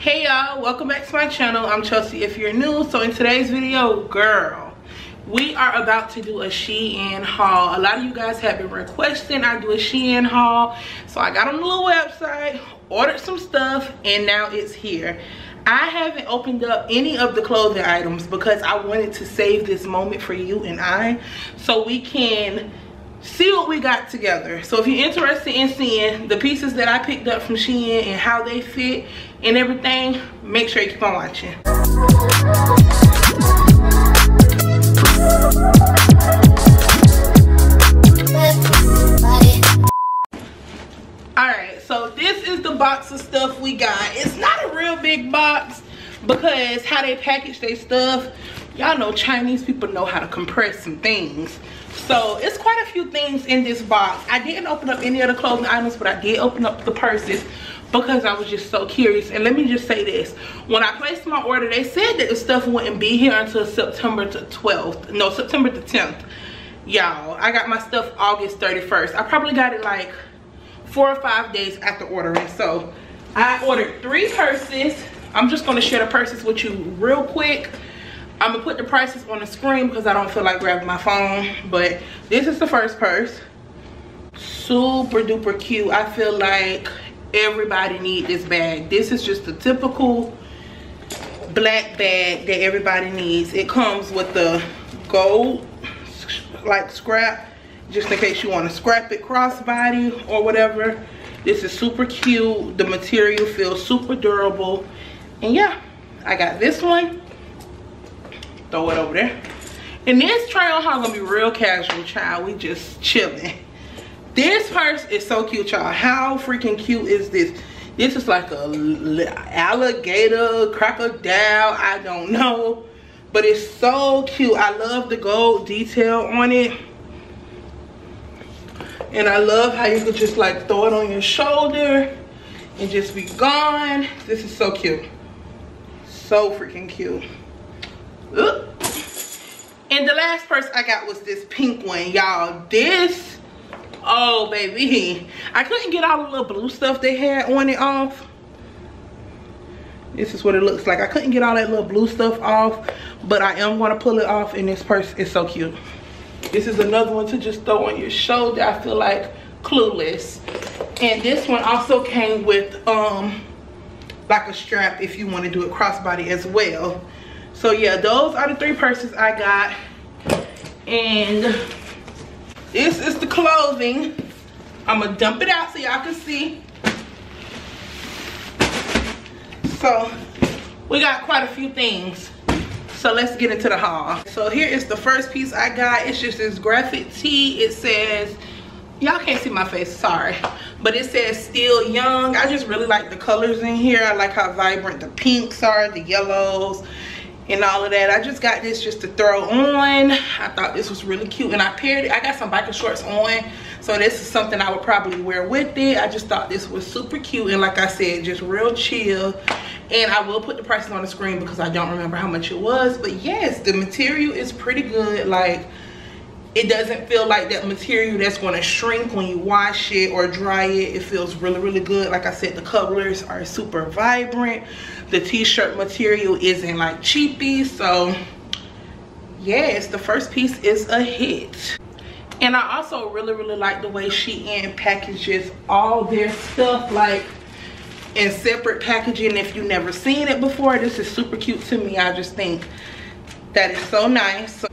hey y'all. Welcome back to my channel. I'm Chelsie if you're new. So in today's video girl we are about to do a shein haul. A lot of you guys have been requesting i do a shein haul. So i got on the little website ordered some stuff and now it's here. I haven't opened up any of the clothing items because i wanted to save this moment for you and i so we can see what we got together. So if you're interested in seeing the pieces that i picked up from shein and how they fit and everything make sure you keep on watching. All right so this is the box of stuff we got. It's not a real big box because how they package their stuff y'all know chinese people know how to compress some things so it's quite a few things in this box. I didn't open up any of the clothing items but i did open up the purses because i was just so curious. And let me just say this. When i placed my order they said that the stuff wouldn't be here until september the 12th no september the 10th y'all i got my stuff august 31st i probably got it like four or five days after ordering. So i ordered three purses. I'm just going to share the purses with you real quick I'm gonna put the prices on the screen because I don't feel like grabbing my phone. But this is the first purse. Super duper cute. I feel like everybody need this bag. This is just the typical black bag that everybody needs. It comes with the gold like scrap just in case you want to scrap it crossbody or whatever. This is super cute. The material feels super durable. And yeah, I got this one throw it over there. And this try on haul gonna be real casual, child. We just chilling. This purse is so cute, y'all. How freaking cute is this? This is like a alligator, crocodile, I don't know. But it's so cute. I love the gold detail on it. And I love how you could just like throw it on your shoulder and just be gone. This is so cute. So freaking cute. And the last purse I got was this pink one, y'all. This, oh baby. I couldn't get all the little blue stuff they had on it off. This is what it looks like. I couldn't get all that little blue stuff off, but I am gonna pull it off and this purse is so cute. This is another one to just throw on your shoulder. I feel like clueless. And this one also came with um like a strap if you want to do it crossbody as well so yeah those are the three purses i got. And this is the clothing. I'm gonna dump it out so y'all can see. So we got quite a few things. So let's get into the haul. So here is the first piece i got. It's just this graphic tee. It says y'all can't see my face sorry but it says still young. I just really like the colors in here. I like how vibrant the pinks are the yellows and all of that. I just got this just to throw on. I thought this was really cute and i paired it. I got some biker shorts on so this is something i would probably wear with it. I just thought this was super cute and like i said just real chill. And i will put the prices on the screen because i don't remember how much it was. But yes the material is pretty good. Like it doesn't feel like that material that's going to shrink when you wash it or dry it. It feels really really good. Like i said the colors are super vibrant. The t-shirt material isn't like cheapy. So yes the first piece is a hit. And i also really really like the way shein packages all their stuff like in separate packaging if you've never seen it before. This is super cute to me. I just think that is so nice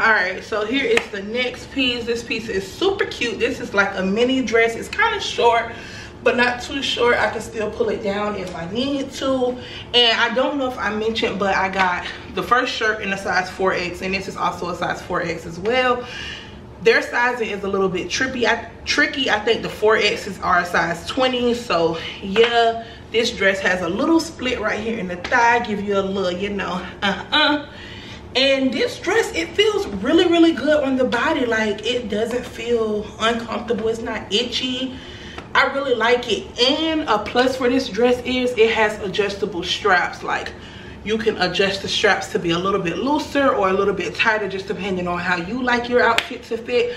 all right so here is the next piece. This piece is super cute. This is like a mini dress. It's kind of short but not too short. I can still pull it down if i need to. And i don't know if i mentioned but i got the first shirt in a size 4x and this is also a size 4x as well. Their sizing is a little bit trippy. I, tricky. I think the 4x's are a size 20 so yeah this dress has a little split right here in the thigh. Give you a little you know uh-uh and this dress it feels really really good on the body. Like it doesn't feel uncomfortable. It's not itchy. I really like it. And a plus for this dress is it has adjustable straps. Like you can adjust the straps to be a little bit looser or a little bit tighter just depending on how you like your outfit to fit.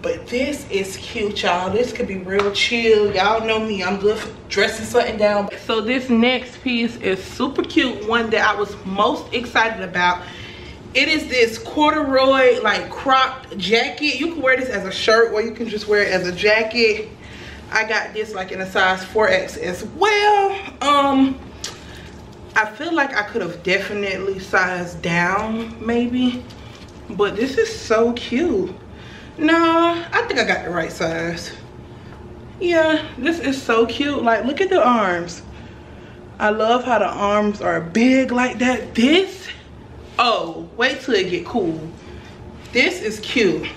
But this is cute y'all. This could be real chill. Y'all know me. I'm good for dressing something down. So this next piece is super cute. One that i was most excited about it is this corduroy like cropped jacket. You can wear this as a shirt or you can just wear it as a jacket. I got this like in a size 4x as well. Um i feel like i could have definitely sized down maybe but this is so cute. No i think i got the right size. Yeah this is so cute. Like look at the arms. I love how the arms are big like that. This oh wait till it get cool this is cute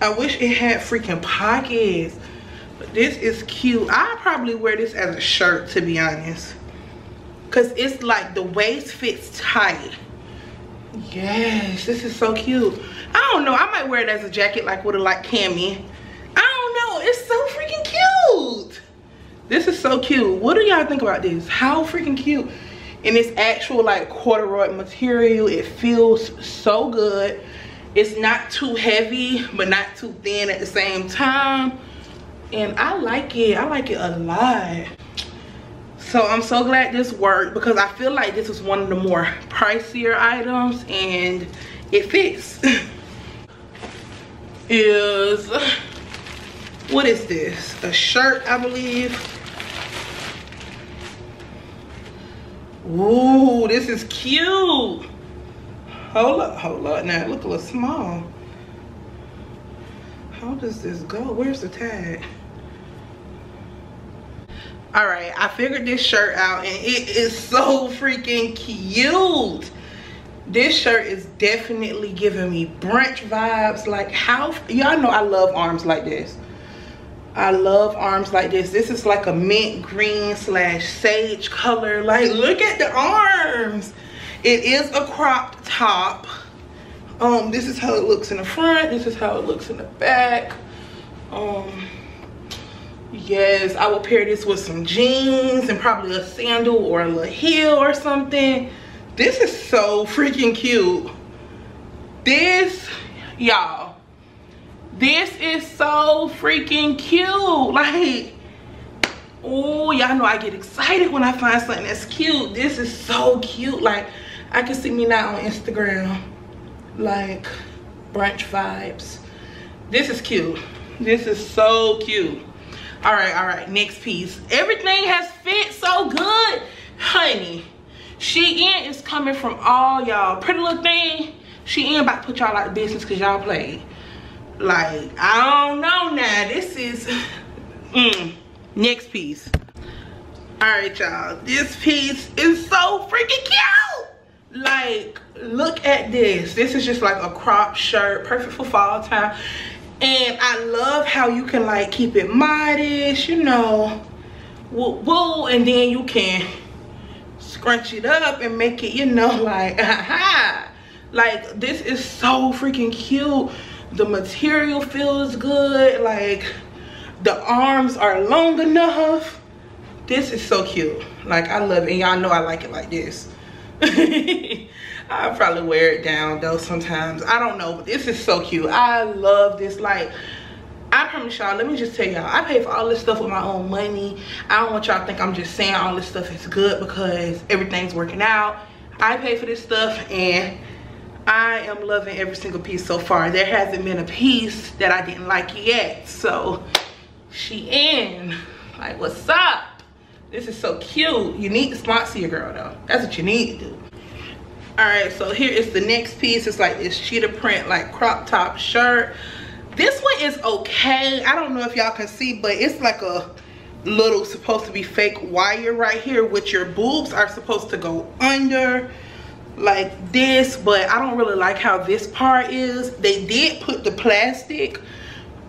i wish it had freaking pockets but this is cute i probably wear this as a shirt to be honest because it's like the waist fits tight yes this is so cute I don't know. I might wear it as a jacket like with a like cami. I don't know. It's so freaking cute. This is so cute. What do y'all think about this? How freaking cute. And it's actual like corduroy material. It feels so good. It's not too heavy, but not too thin at the same time. And I like it. I like it a lot. So I'm so glad this worked because I feel like this was one of the more pricier items and it fits. is what is this a shirt i believe Ooh, this is cute. Hold up hold up. Now it look a little small. How does this go? Where's the tag? All right i figured this shirt out and it is so freaking cute. This shirt is definitely giving me brunch vibes. Like how y'all know i love arms like this i love arms like this. This is like a mint green slash sage color. Like look at the arms. It is a cropped top. Um this is how it looks in the front. This is how it looks in the back. Um yes i will pair this with some jeans and probably a sandal or a little heel or something. This is so freaking cute. This, y'all, this is so freaking cute. Like, oh, y'all know I get excited when I find something that's cute. This is so cute. Like, I can see me now on Instagram. Like, brunch vibes. This is cute. This is so cute. All right, all right, next piece. Everything has fit so good, honey Shein is coming from all y'all. Pretty little thing. Shein about to put y'all out of business because y'all played. Like, I don't know now. This is, mm, next piece. All right, y'all. This piece is so freaking cute. Like, look at this. This is just like a crop shirt. Perfect for fall time. And I love how you can like keep it modest, you know. Woo, woo. And then you can scrunch it up and make it, you know, like. Like, this is so freaking cute. The material feels good. Like, the arms are long enough. This is so cute. Like, I love it. And y'all know I like it like this. I probably wear it down though sometimes. I don't know, but this is so cute. I love this. Like, I promise y'all, let me just tell y'all, I pay for all this stuff with my own money. I don't want y'all to think I'm just saying all this stuff is good because everything's working out. I pay for this stuff and I am loving every single piece so far. There hasn't been a piece that I didn't like yet. So, Shein. Like, what's up? This is so cute. You need to sponsor your girl though. That's what you need to do. All right, so here is the next piece. It's like this cheetah print, like crop top shirt this one is okay i don't know if y'all can see but it's like a little supposed to be fake wire right here which your boobs are supposed to go under like this but i don't really like how this part is they did put the plastic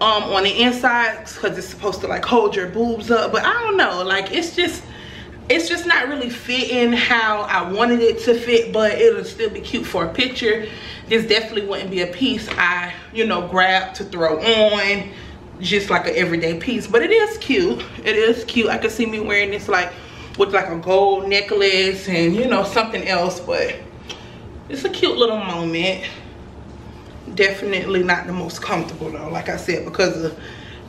um on the inside because it's supposed to like hold your boobs up but i don't know like it's just it's just not really fitting how I wanted it to fit, but it'll still be cute for a picture. This definitely wouldn't be a piece I, you know, grab to throw on just like an everyday piece, but it is cute. It is cute. I could see me wearing this like with like a gold necklace and, you know, something else, but it's a cute little moment. definitely not the most comfortable though like i said because of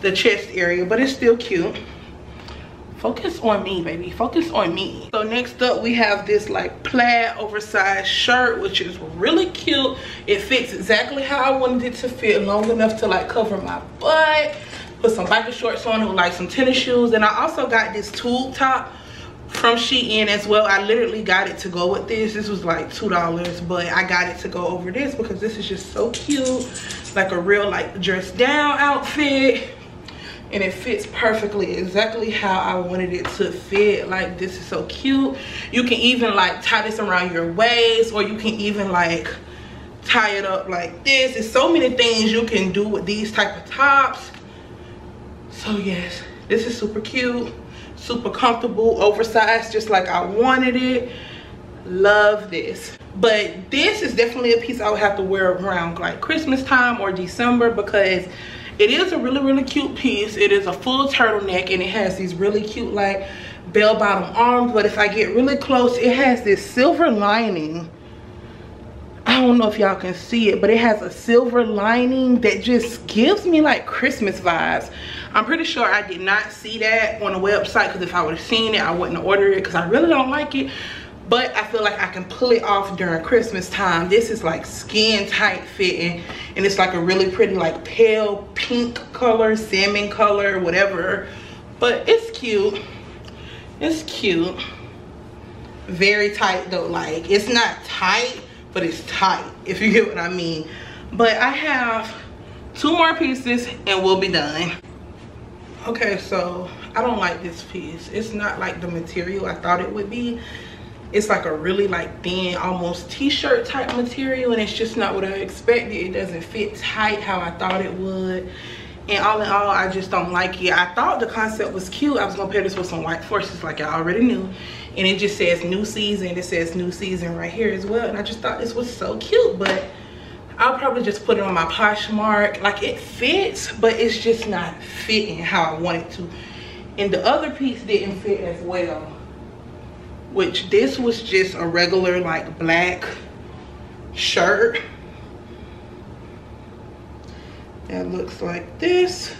the chest area but it's still cute. Focus on me baby. Focus on me. So next up we have this like plaid oversized shirt which is really cute. It fits exactly how i wanted it to fit long enough to like cover my butt put some biker shorts on with like some tennis shoes. And i also got this tube top from Shein as well. I literally got it to go with this. This was like $2, but I got it to go over this because this is just so cute. Like a real like dress down outfit. And it fits perfectly exactly how I wanted it to fit. Like this is so cute. You can even like tie this around your waist or you can even like tie it up like this. There's so many things you can do with these type of tops. So yes, this is super cute super comfortable oversized just like i wanted it. Love this. But this is definitely a piece i would have to wear around like christmas time or december because it is a really really cute piece. It is a full turtleneck and it has these really cute like bell bottom arms. But if i get really close it has this silver lining I don't know if y'all can see it, but it has a silver lining that just gives me like Christmas vibes. I'm pretty sure I did not see that on the website because if I would have seen it, I wouldn't have ordered it because I really don't like it. But I feel like I can pull it off during Christmas time. This is like skin tight fitting and it's like a really pretty like pale pink color, salmon color, whatever. But it's cute. It's cute. Very tight though. Like it's not tight, but it's tight if you get what I mean. But I have two more pieces and we'll be done. Okay so i don't like this piece. It's not like the material i thought it would be. It's like a really like thin almost t-shirt type material and it's just not what i expected. It doesn't fit tight how i thought it would. And all in all i just don't like it. I thought the concept was cute. I was gonna pair this with some white forces like i already knew and it just says new season it says new season right here as well and i just thought this was so cute but I'll probably just put it on my Poshmark. Like it fits, but it's just not fitting how I want it to. And the other piece didn't fit as well. Which this was just a regular like black shirt. That looks like this.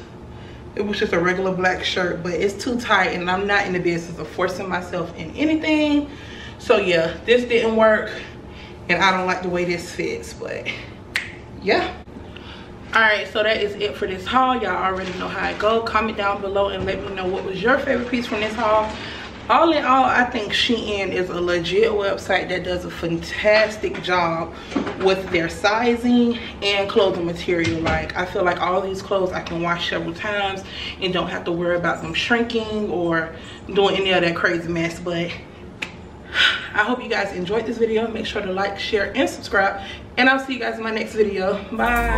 It was just a regular black shirt, but it's too tight and I'm not in the business of forcing myself in anything. So yeah, this didn't work and I don't like the way this fits, but yeah. All right so that is it for this haul. Y'all already know how it go. Comment down below and let me know what was your favorite piece from this haul all in all i think shein is a legit website that does a fantastic job with their sizing and clothing material. Like i feel like all these clothes i can wash several times and don't have to worry about them shrinking or doing any of that crazy mess. But i hope you guys enjoyed this video. Make sure to like share and subscribe. And i'll see you guys in my next video. Bye.